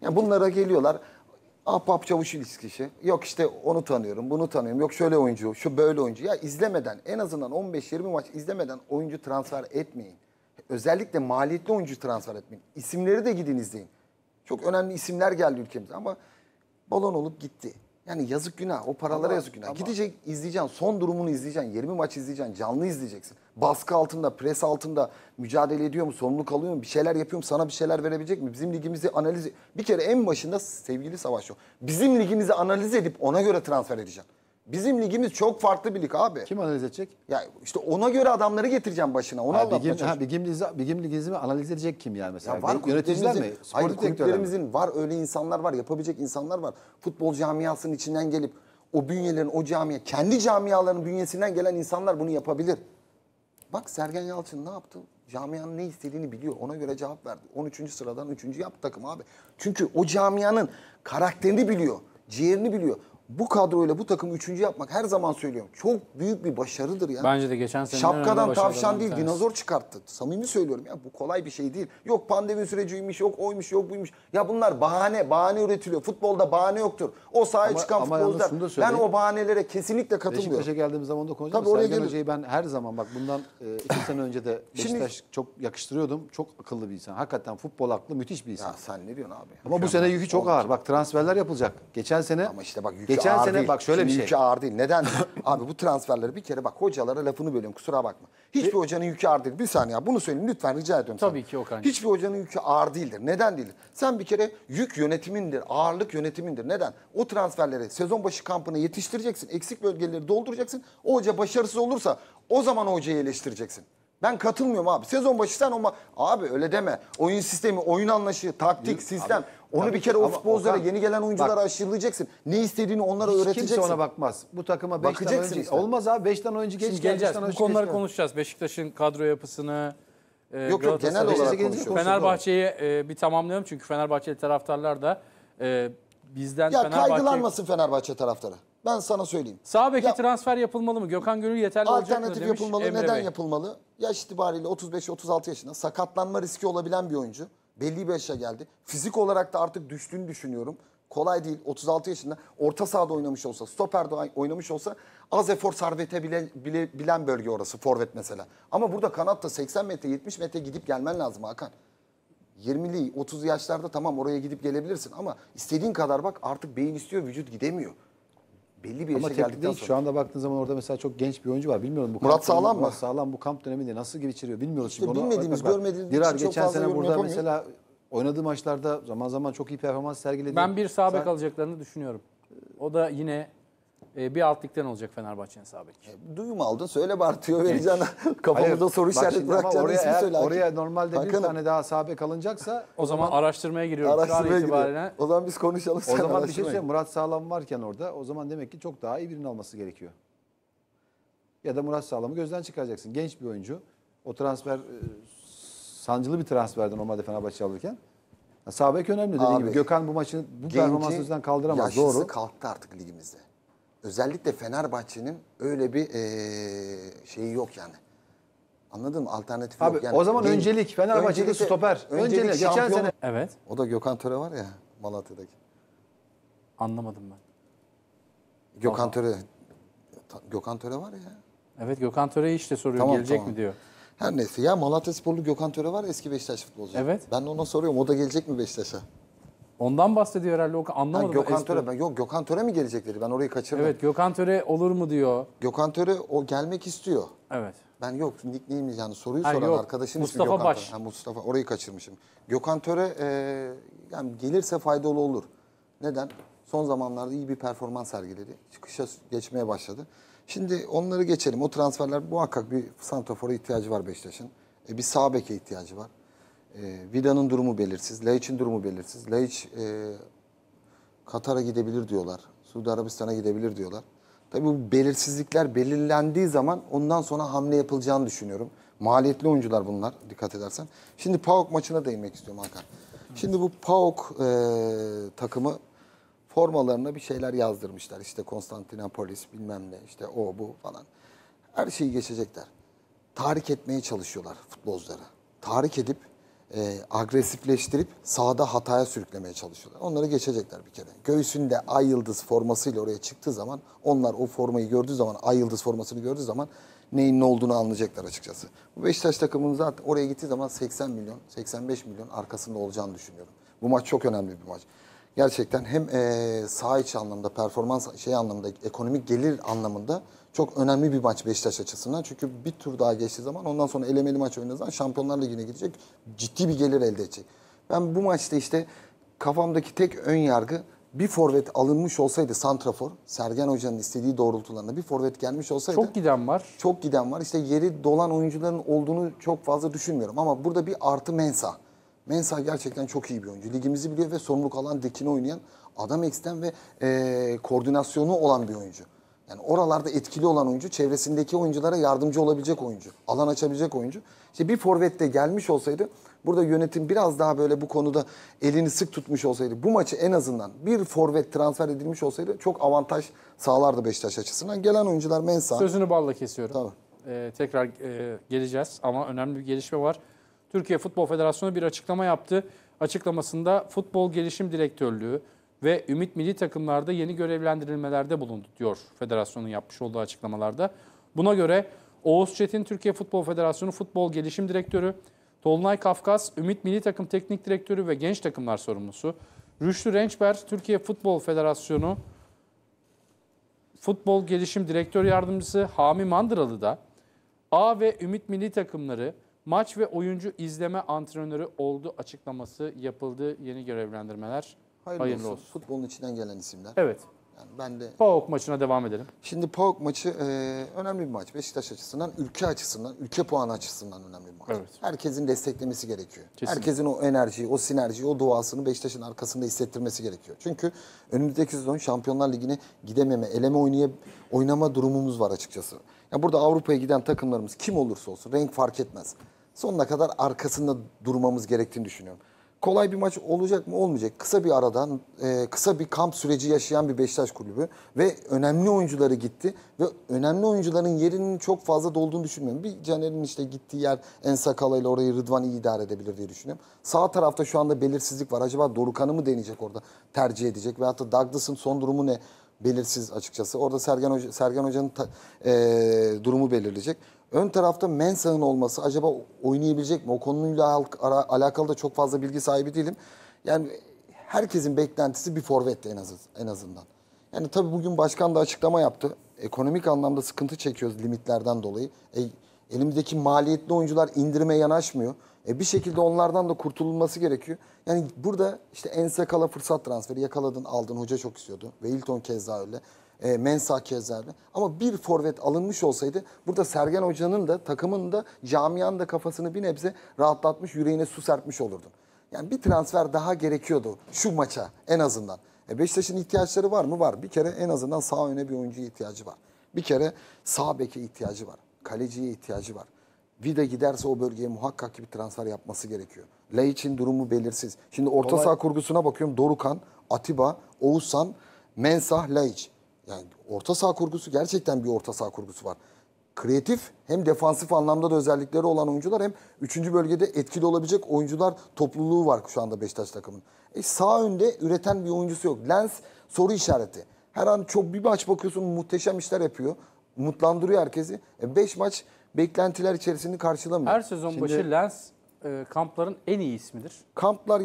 Yani bunlara geliyorlar. Ahbap çavuş ilişkisi. Yok işte onu tanıyorum, bunu tanıyorum. Yok şöyle oyuncu, şu böyle oyuncu. Ya izlemeden en azından 15-20 maç izlemeden oyuncu transfer etmeyin. Özellikle maliyetli oyuncu transfer etmeyin. İsimleri de gidin izleyin. Çok önemli isimler geldi ülkemize ama balon olup gitti. Yani yazık günah. O paralara Ama- yazık günah. ama- Gidecek izleyeceksin. Son durumunu izleyeceksin. 20 maç izleyeceksin. Canlı izleyeceksin. Baskı altında, pres altında mücadele ediyor mu? Sorumluluk alıyor mu? Bir şeyler yapıyor mu? Sana bir şeyler verebilecek mi? Bizim ligimizi analiz... Bir kere en başında sevgili Savaş o. Bizim ligimizi analiz edip ona göre transfer edeceksin. Bizim ligimiz çok farklı bir lig abi. Kim analiz edecek? Ya işte ona göre adamları getireceğim başına. Onu Ha, Bigim, ha. Bigim, Lizi- Bigim Ligizmi analiz edecek kim yani mesela? Ya var Yöneticiler mi? Sportif hayır kulüplerimizin var öyle insanlar var, yapabilecek insanlar var. Futbol camiasının içinden gelip o bünyelerin, o camiye, kendi camialarının bünyesinden gelen insanlar bunu yapabilir. Bak Sergen Yalçın ne yaptı? Camianın ne istediğini biliyor. Ona göre cevap verdi. 13. sıradan 3. yaptı takım abi. Çünkü o camianın karakterini biliyor. Ciğerini biliyor. Bu kadroyla bu takımı 3. yapmak her zaman söylüyorum. Çok büyük bir başarıdır ya. Bence de geçen sene Şapkadan tavşan değil dinozor çıkarttı. Samimi söylüyorum ya bu kolay bir şey değil. Yok pandemi süreciymiş, yok oymuş, yok buymuş. Ya bunlar bahane, bahane üretiliyor. Futbolda bahane yoktur. O sahaya Ama- çıkan ama futbolcular. Ben o bahanelere kesinlikle katılmıyorum. Beşiktaş'a geldiğimiz zaman da konuşacağız. Tabii oraya Sergen gelir. Hoca'yı ben her zaman bak bundan e, iki sene önce de Şimdi- Beşiktaş çok yakıştırıyordum. Çok akıllı bir insan. Hakikaten futbol aklı müthiş bir insan. Ya sen ne diyorsun abi? Ama bu sene yükü çok ağır. Bak transferler yapılacak. Geçen sene Ama işte bak yükü geçen ağır sene değil. bak şöyle Şimdi bir şey. Yükü ağır değil. Neden? abi bu transferleri bir kere bak hocalara lafını bölüyorum kusura bakma. Hiçbir hocanın yükü ağır değil. Bir saniye bunu söyleyeyim lütfen rica ediyorum Tabii sana. ki Okan'cığım. Hiçbir hocanın yükü ağır değildir. Neden değildir? Sen bir kere yük yönetimindir, ağırlık yönetimindir. Neden? O transferleri sezon başı kampına yetiştireceksin. Eksik bölgeleri dolduracaksın. O hoca başarısız olursa o zaman hocayı eleştireceksin. Ben katılmıyorum abi. Sezon başı sen ama abi öyle deme. Oyun sistemi, oyun anlayışı, taktik, sistem. Onu tabii bir kere ki o ama futbolculara, Okan, yeni gelen oyunculara bak- aşılayacaksın. Ne istediğini onlara Hiç öğreteceksin. kimse ona bakmaz. Bu takıma 5 tane Bakacaksın oyuncu... işte. Olmaz abi 5 tane oyuncu geç Şimdi geleceğiz. Bu konuları konuşacağız. Beşiktaş'ın kadro yapısını, e, Yok, yok, genel Galatasaray'ı, olarak konuşuyoruz. Fenerbahçe'yi e, bir tamamlayalım. Çünkü Fenerbahçeli taraftarlar da e, bizden Ya Fenerbahçe... kaygılanmasın Fenerbahçe taraftarı. Ben sana söyleyeyim. Sağ beke Ya- transfer yapılmalı mı? Gökhan Gönül yeterli olacak mı Alternatif demiş yapılmalı. Emre Neden Bey. yapılmalı? Yaş itibariyle 35-36 yaşında sakatlanma riski olabilen bir oyuncu. Belli bir yaşa geldi. Fizik olarak da artık düştüğünü düşünüyorum. Kolay değil. 36 yaşında orta sahada oynamış olsa, stoperde oynamış olsa az efor sarf edebilen bile- bilen bölge orası forvet mesela. Ama burada kanatta 80 metre 70 metre gidip gelmen lazım Hakan. 20'li 30 yaşlarda tamam oraya gidip gelebilirsin ama istediğin kadar bak artık beyin istiyor vücut gidemiyor. Belli bir yaşa Ama teknik geldikten değil. sonra. Şu anda baktığın zaman orada mesela çok genç bir oyuncu var. Bilmiyorum bu Murat kamp dönemi- Sağlam mı? Murat Sağlam bu kamp döneminde nasıl geçiriyor bilmiyoruz. İşte Şimdi onu- bilmediğimiz, görmediğimiz Dirar için çok geçen fazla sene yorum burada yapamıyor. mesela oynadığı maçlarda zaman zaman çok iyi performans sergiledi. Ben bir sağ bek Sen- alacaklarını düşünüyorum. O da yine e, bir alt ligden olacak Fenerbahçe'nin sağ beki. Duyum aldın söyle bari tüyo vereceğim. Kafamızda soru işareti oraya, ismi eğer- söyle. Oraya normalde bir Hakan'ım, tane daha sahabe kalınacaksa O zaman araştırmaya giriyorum şu an araştırmaya gidiyor. O zaman biz konuşalım. o zaman bir şey araştırmaya söyleyeyim. Murat Sağlam varken orada o zaman demek ki çok daha iyi birinin alması gerekiyor. Ya da Murat Sağlam'ı gözden çıkaracaksın. Genç bir oyuncu. O transfer e, sancılı bir transferdi normalde Fenerbahçe alırken. Sağ bek önemli dediğim Abi, gibi. Gökhan bu maçın bu Genci, performansı yüzünden kaldıramaz. yaşlısı Doğru. kalktı artık ligimizde. Özellikle Fenerbahçe'nin öyle bir eee, şeyi yok yani. Anladın mı? Alternatif Abi yok. Yani o zaman gen- öncelik Fenerbahçe'de stoper. öncelik Öncelik geçen şampiyon- sene Evet. O da Gökhan Töre var ya Malatya'daki. Anlamadım ben. Gökhan Töre. Ta- Gökhan Töre var ya. Evet Gökhan Töre'yi işte soruyor. Tamam, gelecek tamam. mi diyor. Her neyse ya Malatya Sporlu Gökhan Töre var ya, eski Beşiktaş futbolcu. Evet. Ben de ona soruyorum o da gelecek mi Beşiktaş'a? Ondan bahsediyor herhalde. Ha, Anlamadım. Gökhan Eski- Töre. Ben, yok Gökhan Töre mi gelecekleri? Ben orayı kaçırdım. Evet Gökhan Töre olur mu diyor. Gökhan Töre o gelmek istiyor. Evet. Ben yok nickname'imiz yani soruyu Ha, soran yok. arkadaşın Mustafa ismi Gökhan Baş. Ha, Mustafa orayı kaçırmışım. Gökhan Töre e, yani gelirse faydalı olur. Neden? Son zamanlarda iyi bir performans sergiledi. Çıkışa geçmeye başladı. Şimdi onları geçelim. O transferler muhakkak bir santrafora ihtiyacı var Beşiktaş'ın. E, bir sağ beke ihtiyacı var. E, Vida'nın durumu belirsiz. Laiç'in durumu belirsiz. Laiç e, Katar'a gidebilir diyorlar. Suudi Arabistan'a gidebilir diyorlar. Tabii bu belirsizlikler belirlendiği zaman ondan sonra hamle yapılacağını düşünüyorum. Maliyetli oyuncular bunlar dikkat edersen. Şimdi PAOK maçına değinmek istiyorum Hakan. Şimdi bu PAOK e, takımı formalarına bir şeyler yazdırmışlar. İşte Konstantinopolis bilmem ne işte o bu falan. Her şeyi geçecekler. Tahrik etmeye çalışıyorlar futbolcuları. Tahrik edip e, agresifleştirip sahada hataya sürüklemeye çalışıyorlar. Onları geçecekler bir kere. Göğsünde ay yıldız formasıyla oraya çıktığı zaman onlar o formayı gördüğü zaman ay yıldız formasını gördüğü zaman neyin ne olduğunu anlayacaklar açıkçası. Bu Beşiktaş takımının zaten oraya gittiği zaman 80 milyon, 85 milyon arkasında olacağını düşünüyorum. Bu maç çok önemli bir maç. Gerçekten hem eee saha içi anlamda, performans şey anlamında, ekonomik gelir anlamında çok önemli bir maç Beşiktaş açısından. Çünkü bir tur daha geçtiği zaman ondan sonra elemeli maç oynadığı zaman Şampiyonlar Ligi'ne gidecek. Ciddi bir gelir elde edecek. Ben bu maçta işte kafamdaki tek ön yargı bir forvet alınmış olsaydı Santrafor, Sergen Hoca'nın istediği doğrultularında bir forvet gelmiş olsaydı Çok giden var. çok giden var. İşte yeri dolan oyuncuların olduğunu çok fazla düşünmüyorum. Ama burada bir artı Mensa. Mensa gerçekten çok iyi bir oyuncu. Ligimizi biliyor ve sorumluluk alan dekini oynayan adam eksten ve e, koordinasyonu olan bir oyuncu. Yani oralarda etkili olan oyuncu, çevresindeki oyunculara yardımcı olabilecek oyuncu, alan açabilecek oyuncu. İşte bir forvette gelmiş olsaydı, burada yönetim biraz daha böyle bu konuda elini sık tutmuş olsaydı, bu maçı en azından bir forvet transfer edilmiş olsaydı çok avantaj sağlardı Beşiktaş açısından. Gelen oyuncular Mensa. Sözünü balla kesiyorum. Tabii. Ee, tekrar e, geleceğiz ama önemli bir gelişme var. Türkiye Futbol Federasyonu bir açıklama yaptı. Açıklamasında Futbol Gelişim Direktörlüğü ve Ümit Milli Takımlarda yeni görevlendirilmelerde bulundu diyor federasyonun yapmış olduğu açıklamalarda. Buna göre Oğuz Çetin Türkiye Futbol Federasyonu Futbol Gelişim Direktörü, Tolunay Kafkas Ümit Milli Takım Teknik Direktörü ve Genç Takımlar Sorumlusu, Rüştü Rençber Türkiye Futbol Federasyonu Futbol Gelişim Direktör Yardımcısı Hami Mandıralı da A ve Ümit Milli Takımları maç ve oyuncu izleme antrenörü oldu açıklaması yapıldı. Yeni görevlendirmeler. Hayırlı, Hayırlı olsun. olsun. Futbolun içinden gelen isimler. Evet. Yani ben de PAOK maçına devam edelim. şimdi PAOK maçı e, önemli bir maç. Beşiktaş açısından, ülke açısından, ülke puanı açısından önemli bir maç. Evet. Herkesin desteklemesi gerekiyor. Kesinlikle. Herkesin o enerjiyi, o sinerjiyi, o duasını Beşiktaş'ın arkasında hissettirmesi gerekiyor. Çünkü önümüzdeki sezon Şampiyonlar Ligi'ne gidememe, eleme oynaya, oynama durumumuz var açıkçası. Ya burada Avrupa'ya giden takımlarımız kim olursa olsun renk fark etmez. Sonuna kadar arkasında durmamız gerektiğini düşünüyorum. Kolay bir maç olacak mı? Olmayacak. Kısa bir aradan, e, kısa bir kamp süreci yaşayan bir Beşiktaş kulübü ve önemli oyuncuları gitti ve önemli oyuncuların yerinin çok fazla dolduğunu düşünmüyorum. Bir Caner'in işte gittiği yer Ensakala ile orayı Rıdvan iyi idare edebilir diye düşünüyorum. Sağ tarafta şu anda belirsizlik var. Acaba Dorukan'ı mı deneyecek orada tercih edecek veyahut da Douglas'ın son durumu ne? Belirsiz açıkçası. Orada Sergen Hoca, Sergen Hoca'nın e, durumu belirleyecek. Ön tarafta Mensah'ın olması acaba oynayabilecek mi? O konuyla alakalı da çok fazla bilgi sahibi değilim. Yani herkesin beklentisi bir forvetti en, az, en azından. Yani tabii bugün başkan da açıklama yaptı. Ekonomik anlamda sıkıntı çekiyoruz limitlerden dolayı. E, elimizdeki maliyetli oyuncular indirime yanaşmıyor. E, bir şekilde onlardan da kurtululması gerekiyor. Yani burada işte Ensekala fırsat transferi yakaladın aldın hoca çok istiyordu. Ve Hilton keza öyle. E, Mensah keza öyle. Ama bir forvet alınmış olsaydı burada Sergen Hoca'nın da takımın da camianın da kafasını bir nebze rahatlatmış yüreğine su serpmiş olurdun. Yani bir transfer daha gerekiyordu şu maça en azından. E Beşiktaş'ın ihtiyaçları var mı? Var. Bir kere en azından sağ öne bir oyuncuya ihtiyacı var. Bir kere sağ beke ihtiyacı var. Kaleciye ihtiyacı var. Vida giderse o bölgeye muhakkak ki bir transfer yapması gerekiyor. Laiç'in durumu belirsiz. Şimdi orta Kolay- saha kurgusuna bakıyorum. Dorukan, Atiba, Oğuzhan, Mensah, Laiç. Yani orta saha kurgusu gerçekten bir orta saha kurgusu var. Kreatif hem defansif anlamda da özellikleri olan oyuncular hem 3. bölgede etkili olabilecek oyuncular topluluğu var şu anda Beşiktaş takımının. E sağ önde üreten bir oyuncusu yok. Lens soru işareti. Her an çok bir maç bakıyorsun muhteşem işler yapıyor. Umutlandırıyor herkesi. 5 maç beklentiler içerisinde karşılamıyor. Her sezon başı Lens e, kampların en iyi ismidir. Kamplar